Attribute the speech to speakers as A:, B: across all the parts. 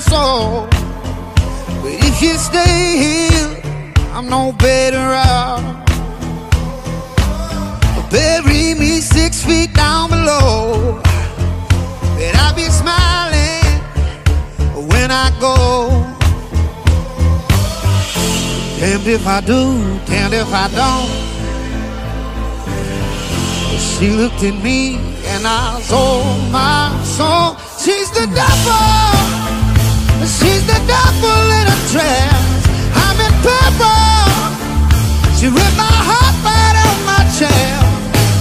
A: soul. But if you stay here, I'm no better off. Bury me six feet down below. But I'll be smiling when I go. Damned if I do, damned if I don't. She looked at me and I sold oh, my soul. She's the devil.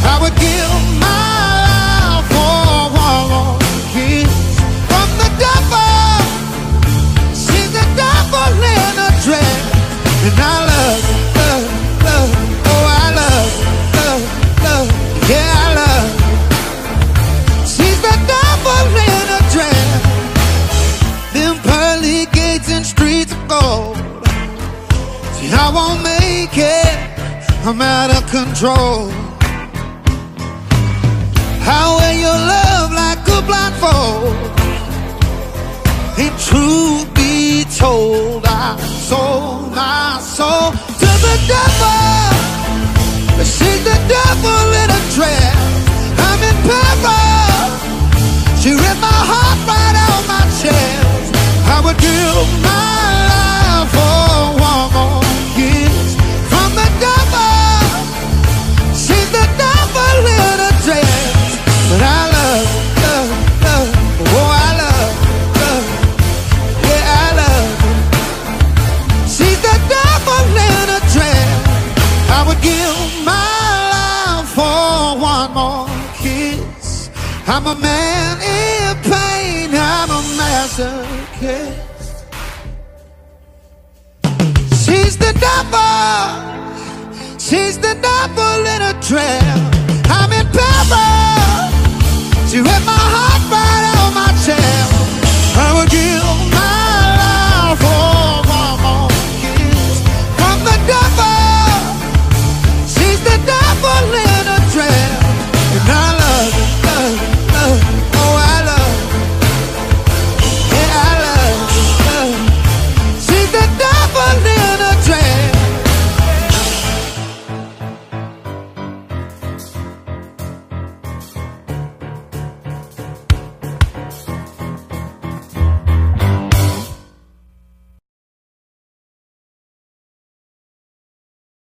A: I would give my life for one more kiss. From the double, she's a double in a dress. And I love, love, love. Oh, I love, love, love. Yeah, I love. She's a double in a dress. Them pearly gates and streets of gold. See, I won't make it. I'm out of control. I wear your love like a blindfold. And truth be told, I sold my soul to the devil. I'm a man in pain. I'm a masochist. She's the devil. She's the devil in a dress.